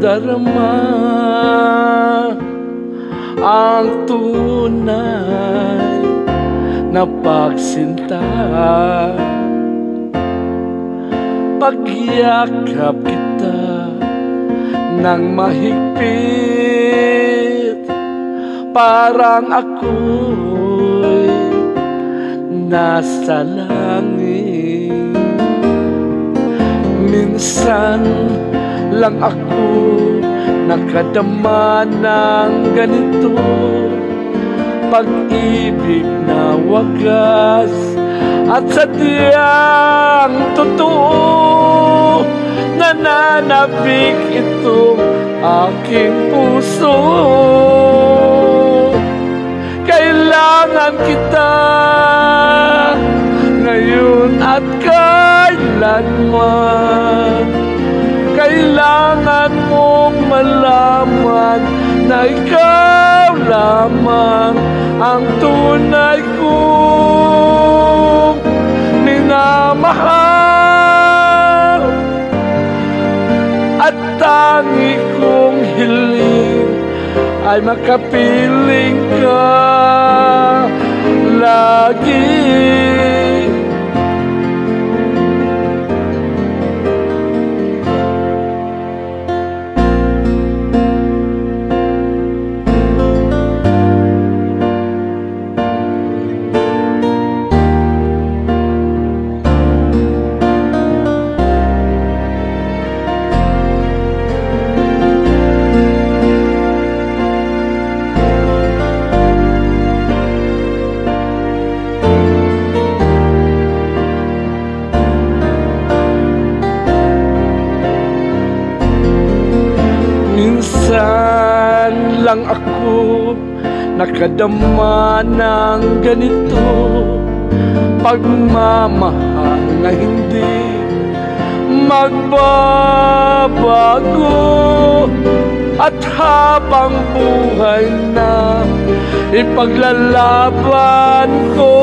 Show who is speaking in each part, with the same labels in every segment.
Speaker 1: madarama ang tunay na pagsinta. Pagyakap kita ng mahigpit. Parang ako'y nasa langit. Minsan lang ako nakadama ng ganito. Pag-ibig na wagas at sadyang totoo Nananabik itong aking puso. Kailangan kita ngayon at kailanman Kailangan mong malaman na ikaw lamang ang tunay kong minamahal. At tangi kong hiling ay makapiling ka lagi Minsan lang ako nakadama ng ganito. Pagmamahal na hindi magbabago. At habang buhay na ipaglalaban ko.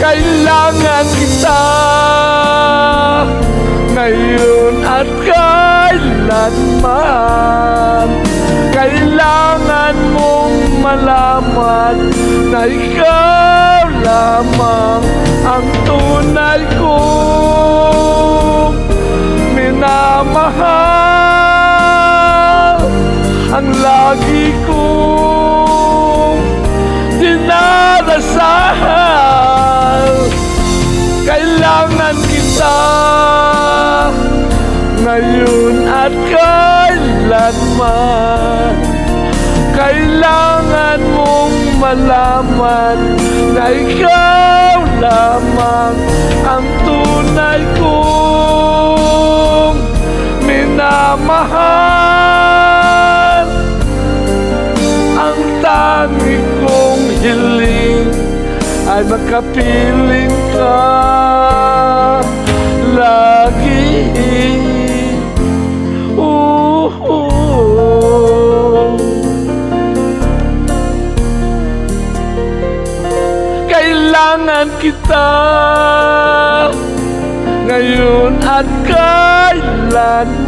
Speaker 1: Kailangan kita ngayon at kailanman Kailangan mong malaman na ikaw lamang ang tunay kong minamahal. Ang lagi kong dinarasal Kailangan kita ngayon at kailanman. Kailangan mong malaman na ikaw lamang ang tunay kong minamahal. Ang tangi kong hiling ay makapiling ka Kailangan kita. Ngayon at kailanman